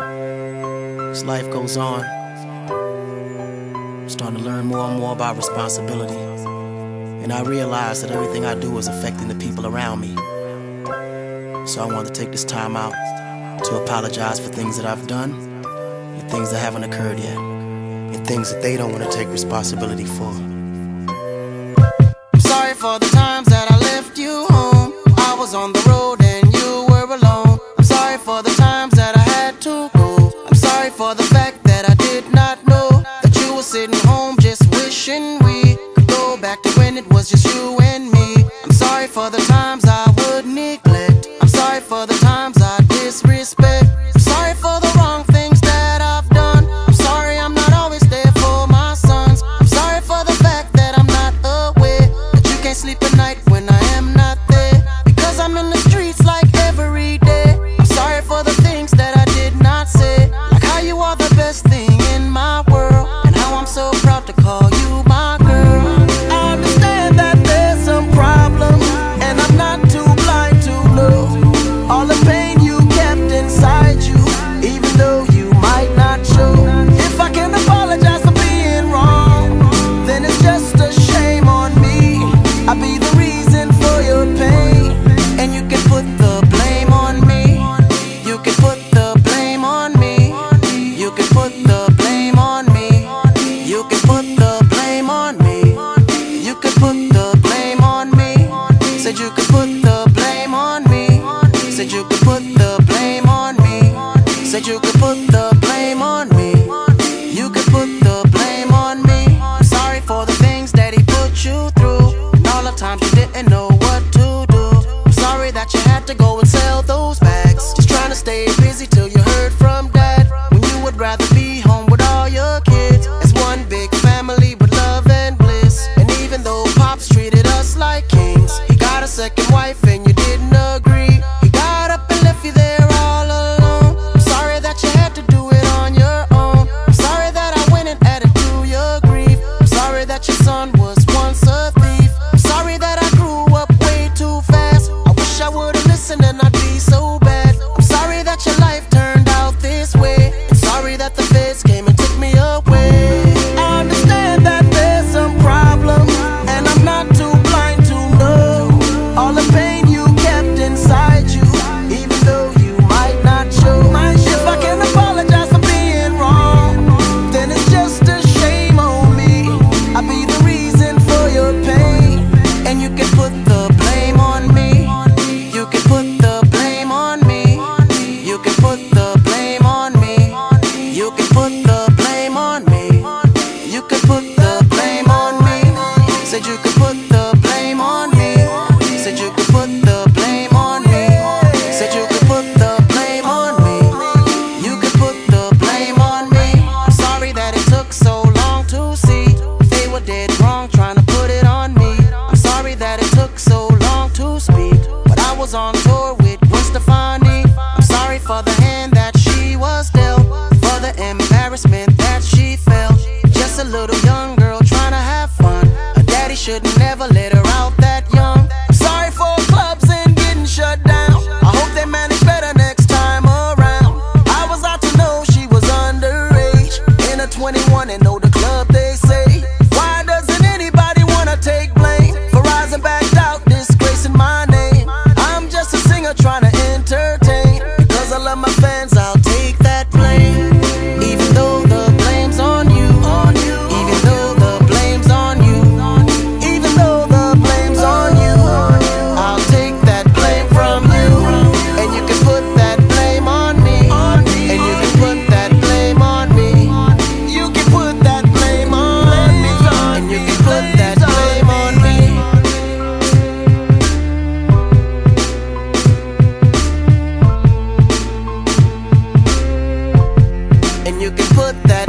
As life goes on, I'm starting to learn more and more about responsibility. And I realize that everything I do is affecting the people around me. So I want to take this time out to apologize for things that I've done and things that haven't occurred yet, and things that they don't want to take responsibility for. I'm sorry for the time sitting home just wishing we could go back to when it was just you and me. I'm sorry for the times I would neglect. I'm sorry for the times I disrespect. I'm sorry for the wrong things that I've done. I'm sorry I'm not always there for my sons. I'm sorry for the fact that I'm not aware that you can't sleep at night. like kings. He got a second wife and said you could put And you can put that